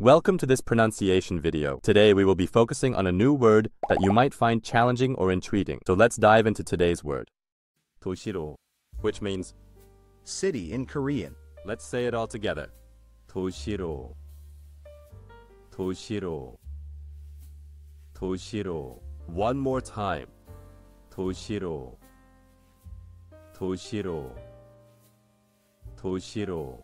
Welcome to this pronunciation video. Today we will be focusing on a new word that you might find challenging or intriguing. So let's dive into today's word. 도시로, which means City in Korean. let's say it all together. 도시로. 도시로. 도시로. One more time. 도시로. 도시로. 도시로.